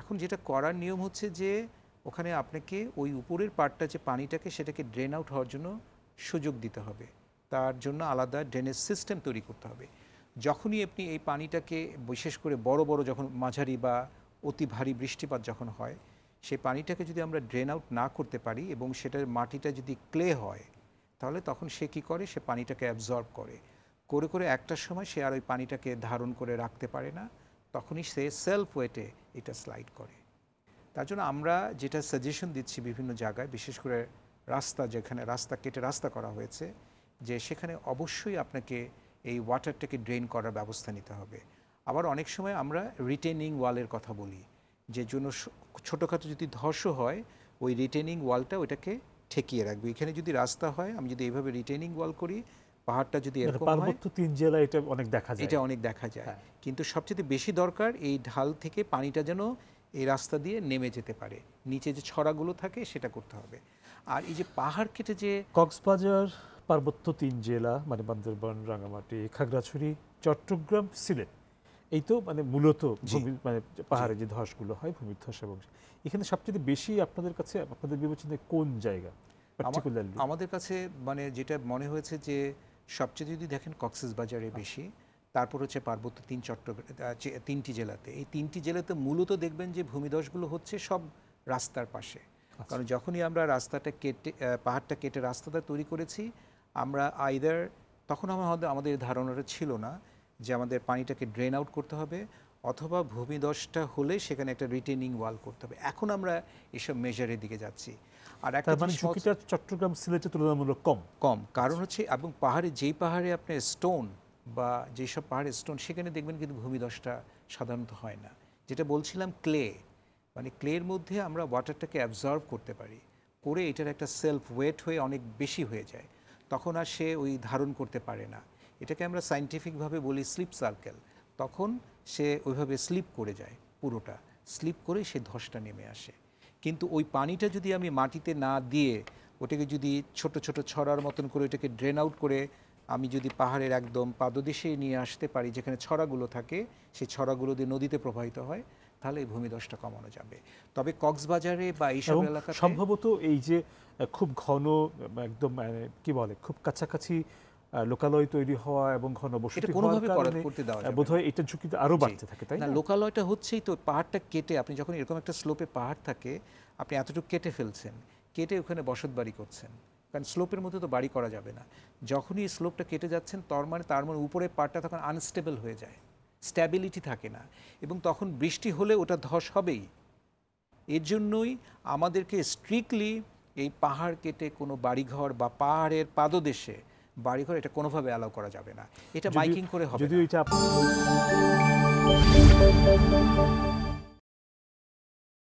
এখন যেটা করার নিয়ম হচ্ছে যে, ওখানে আপনাকে ওই উপরের পার্টটা যে পানিটাকে সেটাকে ড্রেন আউট হওয়ার জন্য সুযোগ দিতে হবে। তার জন্য আলাদা ড্রেনেজ সিস্টেম তৈরি করতে হবে। যখনই আপনি এই পানিটাকে বিশেষ করে বড় বড় যখন মাঝারি বা অতি ভারী বৃষ্টিপাত যখন হয়, সেই পানিটাকে যদি আমরা ড্রেন আউট না করতে পারি এবং সেটার মাটিটা যদি ক্লে হয়, তাহলে তখন সে কি করে? সে পানিটাকে অ্যাবজর্ব করে। করে করে একটার সময় সে আর ওই পানিটাকে ধারণ করে রাখতে পারে না। তখনই সে সেলফ ওয়েটে এটা স্লাইড করে। তার জন্য আমরা যেটা সাজেশন দিচ্ছি বিভিন্ন জায়গায়, বিশেষ করে রাস্তা যেখানে, রাস্তা কেটে রাস্তা করা হয়েছে, যে সেখানে অবশ্যই আপনাকে এই ওয়াটারটাকে ড্রেন করার ব্যবস্থা নিতে হবে। আবার অনেক সময় আমরা রিটেনিং ওয়ালের কথা বলি, যে জন্য ছোটোখাটো যদি ধস হয়, ওই রিটেনিং ওয়ালটা ওইটাকে ঠেকিয়ে রাখবে। এখানে যদি রাস্তা হয়, আমি যদি এইভাবে রিটেনিং ওয়াল করি পাহাড়টা যদি মানে এরকম পার্বত্য তিন জেলা এটা অনেক দেখা যায়। এটা অনেক দেখা যায়। হ্যাঁ। কিন্তু সবচেয়ে বেশি দরকার এই ঢাল থেকে পানিটা যেন এই রাস্তা দিয়ে নেমে যেতে পারে। নিচে যে ছড়াগুলো থাকে সেটা করতে হবে। আর এই যে পাহাড় কেটে যে কক্সবাজার পার্বত্য তিন জেলা মানে বান্দরবান রাঙামাটি খাগড়াছড়ি চট্টগ্রাম সিলেট এই তো মানে মূলত। ভূমি- মানে পাহাড়ে যে ধসগুলো হয় ভূমিধ্বস এবং এখানে সবচেয়ে বেশি আপনাদের কাছে আপনাদের বিবেচনায় কোন জায়গা আমাদের কাছে মানে যেটা মনে হয়েছে যে সবচেয়ে যদি দেখেন কক্সেস বাজারে বেশি তারপর হচ্ছে পার্বত্য তিন চট্টগ্রাম তিনটি জেলাতে। এই তিনটি জেলাতে মূলত দেখবেন যে ভূমিধসগুলো হচ্ছে সব রাস্তার পাশে। কারণ যখনই আমরা রাস্তাটা কেটে পাহাড়টা কেটে রাস্তাটা তৈরি করেছি আমরা আইদার তখন আমাদের আমাদের ধারণাটা ছিল না যে আমাদের পানিটাকে ড্রেন আউট করতে হবে অথবা ভূমিধসটা হলে সেখানে একটা রিটেনিং ওয়াল করতে হবে। এখন আমরা এসব মেজারের দিকে যাচ্ছি। আর একটা মানে ঝুঁকিটা চট্টগ্রাম সিলেটে তুলনামূলক কম। কম। কারণ হচ্ছে এবং পাহাড়ে যেই পাহাড়ে আপনার স্টোন বা যেসব পাহাড়ে স্টোন সেখানে দেখবেন কিন্তু ভূমিধসটা সাধারণত হয় না। যেটা বলছিলাম ক্লে মানে ক্লের মধ্যে আমরা ওয়াটারটাকে অ্যাবজর্ব করতে পারি। করে এটার একটা সেলফ ওয়েট হয়ে অনেক বেশি হয়ে যায়। তখন আর সে ওই ধারণ করতে পারে না। এটাকে আমরা সাইন্টিফিকভাবে বলি স্লিপ সার্কেল তখন সে ওইভাবে স্লিপ করে যায় পুরোটা। স্লিপ করে সে ধসটা নেমে আসে। কিন্তু ওই পানিটা যদি আমি মাটিতে না দিয়ে ওটাকে যদি ছোট ছোট ছড়ার মতন করে ওটাকে ড্রেন আউট করে আমি যদি পাহাড়ের একদম পাদদেশে নিয়ে আসতে পারি যেখানে ছড়াগুলো থাকে সেই ছড়াগুলো দিয়ে নদীতে প্রবাহিত হয় তাহলে এই ভূমিধসটা কমানো যাবে। তবে কক্সবাজারে বা এইসব এবং এলাকাতে সম্ভবত এই যে খুব ঘন একদম মানে কি বলে খুব কাছাকাছি লোকালয় তৈরি হওয়া এবং ঘন বসতি কোনোভাবে করতে দেওয়া আহ, না। বোধহয় এটা ঝুঁকিটা আরও। বাড়তে থাকে তাই না না? লোকালয়টা হচ্ছেই তো পাহাড়টা কেটে আপনি যখন এরকম একটা স্লোপে পাহাড় থাকে আপনি এতটুকু কেটে ফেলছেন কেটে ওখানে বসত বাড়ি করছেন। কারণ স্লোপের মধ্যে তো বাড়ি করা যাবে না। যখনই এই স্লোপটা কেটে যাচ্ছেন তার মানে তার মানে উপরে পাহাড়টা তখন আনস্টেবল হয়ে যায় স্ট্যাবিলিটি থাকে না। এবং তখন বৃষ্টি হলে ওটা ধস হবেই। এর জন্যই আমাদেরকে স্ট্রিক্টলি এই পাহাড় কেটে কোনো বাড়িঘর বা পাহাড়ের পাদদেশে বাড়িঘর এটা কোনোভাবে অ্যালাউ করা যাবে না। এটা বাইকিং মাইকিং করে হবে যদি